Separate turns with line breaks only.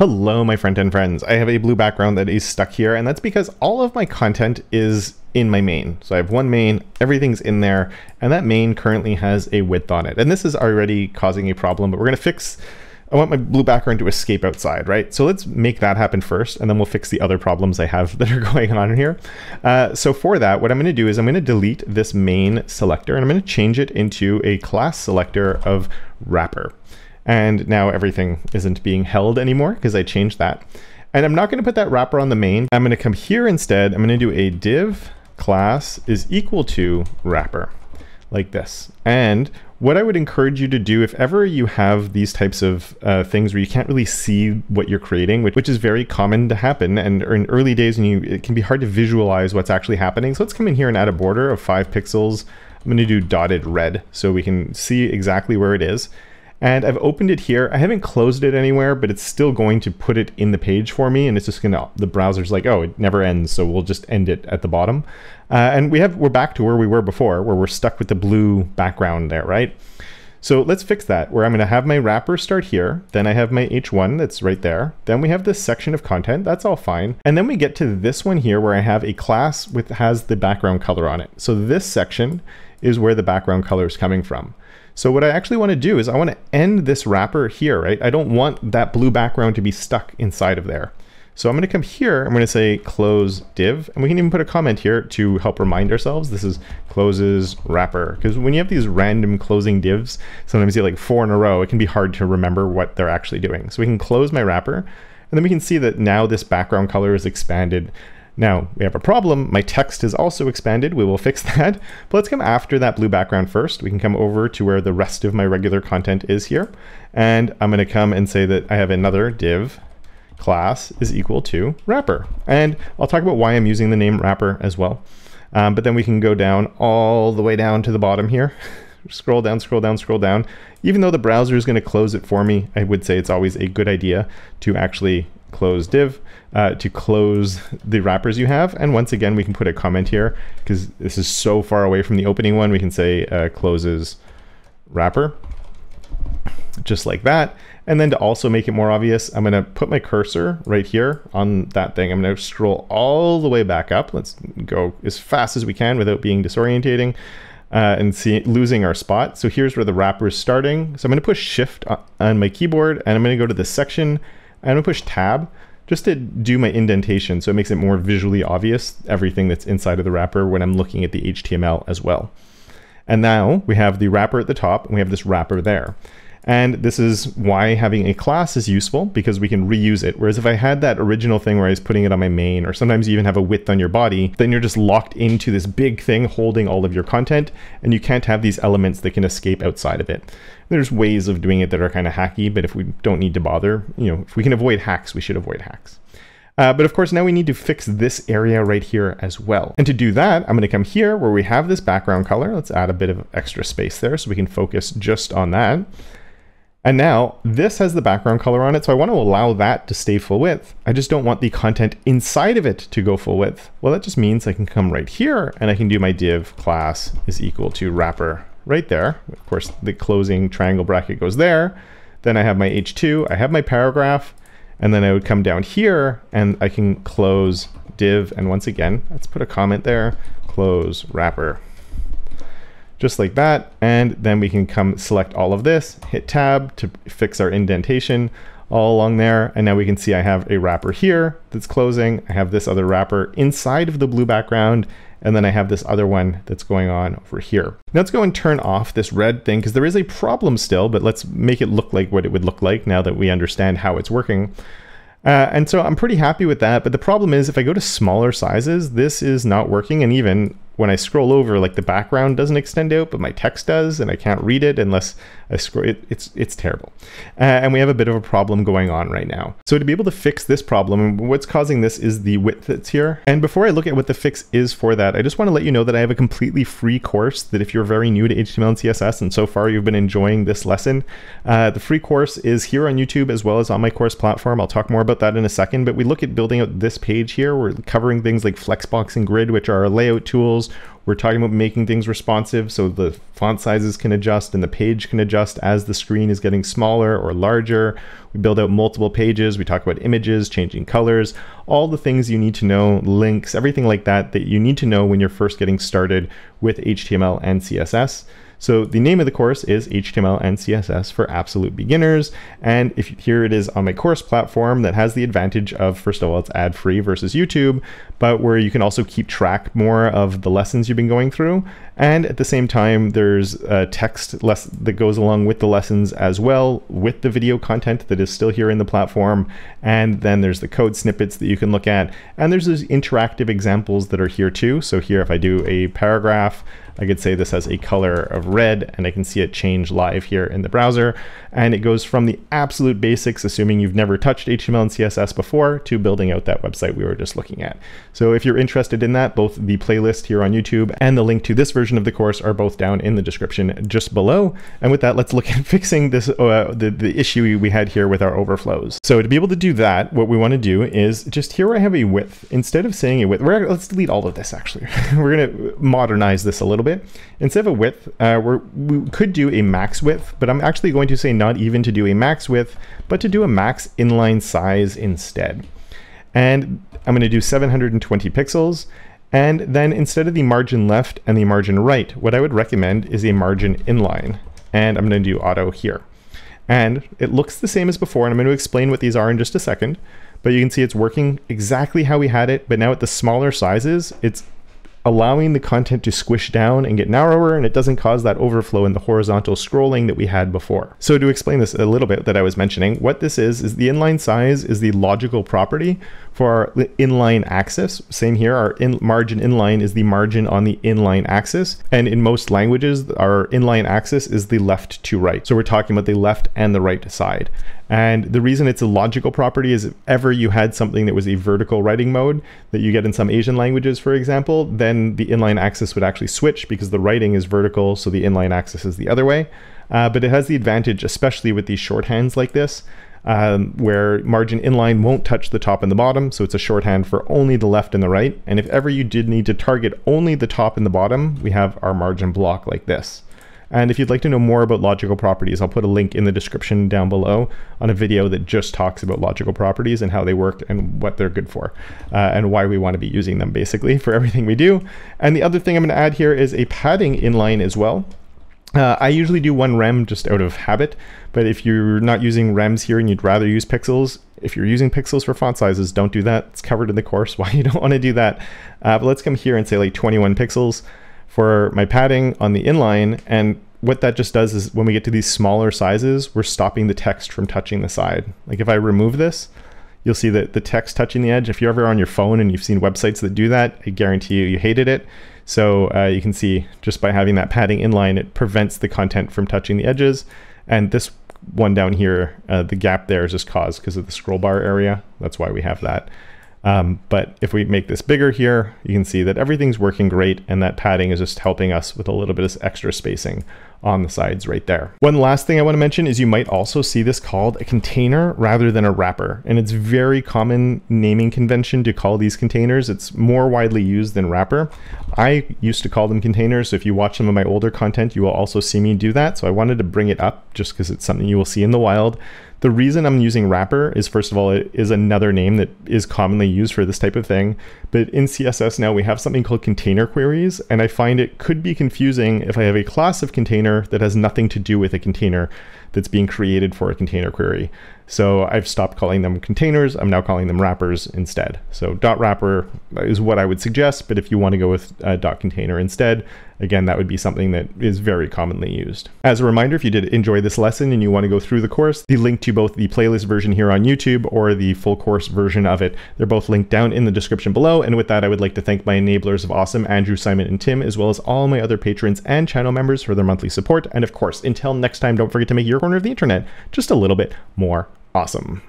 Hello, my front-end friends. I have a blue background that is stuck here, and that's because all of my content is in my main. So I have one main, everything's in there, and that main currently has a width on it. And this is already causing a problem, but we're gonna fix, I want my blue background to escape outside, right? So let's make that happen first, and then we'll fix the other problems I have that are going on here. Uh, so for that, what I'm gonna do is I'm gonna delete this main selector, and I'm gonna change it into a class selector of wrapper. And now everything isn't being held anymore because I changed that. And I'm not going to put that wrapper on the main. I'm going to come here instead. I'm going to do a div class is equal to wrapper like this. And what I would encourage you to do if ever you have these types of uh, things where you can't really see what you're creating, which, which is very common to happen, and in early days, when you, it can be hard to visualize what's actually happening. So let's come in here and add a border of five pixels. I'm going to do dotted red so we can see exactly where it is. And I've opened it here. I haven't closed it anywhere, but it's still going to put it in the page for me. And it's just gonna, the browser's like, oh, it never ends. So we'll just end it at the bottom. Uh, and we have, we're back to where we were before, where we're stuck with the blue background there, right? So let's fix that, where I'm gonna have my wrapper start here, then I have my H1 that's right there, then we have this section of content, that's all fine. And then we get to this one here where I have a class with has the background color on it. So this section is where the background color is coming from. So what I actually want to do is I want to end this wrapper here, right? I don't want that blue background to be stuck inside of there. So I'm going to come here, I'm going to say close div, and we can even put a comment here to help remind ourselves this is closes wrapper. Because when you have these random closing divs, sometimes you have like four in a row, it can be hard to remember what they're actually doing. So we can close my wrapper, and then we can see that now this background color is expanded now, we have a problem. My text is also expanded. We will fix that. But let's come after that blue background first. We can come over to where the rest of my regular content is here. And I'm going to come and say that I have another div class is equal to wrapper. And I'll talk about why I'm using the name wrapper as well. Um, but then we can go down all the way down to the bottom here. scroll down, scroll down, scroll down. Even though the browser is going to close it for me, I would say it's always a good idea to actually close div uh, to close the wrappers you have. And once again, we can put a comment here because this is so far away from the opening one. We can say uh, closes wrapper, just like that. And then to also make it more obvious, I'm gonna put my cursor right here on that thing. I'm gonna scroll all the way back up. Let's go as fast as we can without being disorientating. Uh, and see losing our spot. So here's where the wrapper is starting. So I'm going to push shift on my keyboard and I'm going to go to this section. I'm to push tab just to do my indentation so it makes it more visually obvious, everything that's inside of the wrapper when I'm looking at the HTML as well. And now we have the wrapper at the top and we have this wrapper there. And this is why having a class is useful because we can reuse it. Whereas if I had that original thing where I was putting it on my main, or sometimes you even have a width on your body, then you're just locked into this big thing holding all of your content and you can't have these elements that can escape outside of it. There's ways of doing it that are kind of hacky, but if we don't need to bother, you know, if we can avoid hacks, we should avoid hacks. Uh, but of course, now we need to fix this area right here as well. And to do that, I'm going to come here where we have this background color. Let's add a bit of extra space there so we can focus just on that. And now this has the background color on it, so I want to allow that to stay full width. I just don't want the content inside of it to go full width. Well, that just means I can come right here and I can do my div class is equal to wrapper right there. Of course, the closing triangle bracket goes there. Then I have my H2, I have my paragraph, and then I would come down here and I can close div. And once again, let's put a comment there, close wrapper just like that. And then we can come select all of this, hit tab to fix our indentation all along there. And now we can see I have a wrapper here that's closing. I have this other wrapper inside of the blue background. And then I have this other one that's going on over here. Now let's go and turn off this red thing because there is a problem still, but let's make it look like what it would look like now that we understand how it's working. Uh, and so I'm pretty happy with that. But the problem is if I go to smaller sizes, this is not working. And even when I scroll over, like the background doesn't extend out, but my text does, and I can't read it unless I scroll. It, it's it's terrible, uh, and we have a bit of a problem going on right now. So to be able to fix this problem, what's causing this is the width that's here. And before I look at what the fix is for that, I just want to let you know that I have a completely free course that if you're very new to HTML and CSS, and so far you've been enjoying this lesson, uh, the free course is here on YouTube as well as on my course platform. I'll talk more about that in a second, but we look at building out this page here. We're covering things like Flexbox and Grid, which are layout tools We're talking about making things responsive so the font sizes can adjust and the page can adjust as the screen is getting smaller or larger. We build out multiple pages. We talk about images, changing colors, all the things you need to know, links, everything like that that you need to know when you're first getting started with HTML and CSS. So the name of the course is HTML and CSS for absolute beginners. And if here it is on my course platform that has the advantage of, first of all, it's ad free versus YouTube, but where you can also keep track more of the lessons you've been going through. And at the same time, there's a text less that goes along with the lessons as well with the video content that is still here in the platform. And then there's the code snippets that you can look at. And there's those interactive examples that are here too. So here, if I do a paragraph, I could say this has a color of red and I can see it change live here in the browser. And it goes from the absolute basics, assuming you've never touched HTML and CSS before, to building out that website we were just looking at. So if you're interested in that, both the playlist here on YouTube and the link to this version of the course are both down in the description just below. And with that, let's look at fixing this uh, the, the issue we had here with our overflows. So to be able to do that, what we want to do is just here I have a width. Instead of saying a width, let's delete all of this actually. we're going to modernize this a little bit. Instead of a width, uh, we could do a max width, but I'm actually going to say not even to do a max width, but to do a max inline size instead. And I'm going to do 720 pixels. And then instead of the margin left and the margin right, what I would recommend is a margin inline. And I'm going to do auto here. And it looks the same as before, and I'm going to explain what these are in just a second. But you can see it's working exactly how we had it, but now at the smaller sizes, it's allowing the content to squish down and get narrower and it doesn't cause that overflow in the horizontal scrolling that we had before. So to explain this a little bit that I was mentioning, what this is, is the inline size is the logical property for our inline axis. Same here, our in margin inline is the margin on the inline axis. And in most languages, our inline axis is the left to right. So we're talking about the left and the right side. And the reason it's a logical property is if ever you had something that was a vertical writing mode that you get in some Asian languages, for example, then the inline axis would actually switch because the writing is vertical, so the inline axis is the other way. Uh, but it has the advantage, especially with these shorthands like this, um, where margin inline won't touch the top and the bottom, so it's a shorthand for only the left and the right. And if ever you did need to target only the top and the bottom, we have our margin block like this. And if you'd like to know more about logical properties, I'll put a link in the description down below on a video that just talks about logical properties and how they work and what they're good for uh, and why we want to be using them basically for everything we do. And the other thing I'm going to add here is a padding inline as well. Uh, I usually do one rem just out of habit, but if you're not using rems here and you'd rather use pixels, if you're using pixels for font sizes, don't do that. It's covered in the course why you don't want to do that. Uh, but let's come here and say like 21 pixels for my padding on the inline. And what that just does is when we get to these smaller sizes, we're stopping the text from touching the side. Like if I remove this, you'll see that the text touching the edge. If you're ever on your phone and you've seen websites that do that, I guarantee you, you hated it. So uh, you can see just by having that padding inline, it prevents the content from touching the edges. And this one down here, uh, the gap there is just caused because of the scroll bar area. That's why we have that. Um, but if we make this bigger here, you can see that everything's working great and that padding is just helping us with a little bit of extra spacing on the sides right there. One last thing I want to mention is you might also see this called a container rather than a wrapper. And it's very common naming convention to call these containers. It's more widely used than wrapper. I used to call them containers. So if you watch some of my older content, you will also see me do that. So I wanted to bring it up just because it's something you will see in the wild. The reason I'm using wrapper is first of all, it is another name that is commonly used for this type of thing. But in CSS now we have something called container queries, and I find it could be confusing if I have a class of container that has nothing to do with a container that's being created for a container query. So I've stopped calling them containers. I'm now calling them wrappers instead. So dot wrapper is what I would suggest. But if you want to go with uh, dot container instead, again, that would be something that is very commonly used. As a reminder, if you did enjoy this lesson and you want to go through the course, the link to both the playlist version here on YouTube or the full course version of it, they're both linked down in the description below. And with that, I would like to thank my enablers of awesome, Andrew, Simon, and Tim, as well as all my other patrons and channel members for their monthly support. And of course, until next time, don't forget to make your corner of the internet just a little bit more awesome.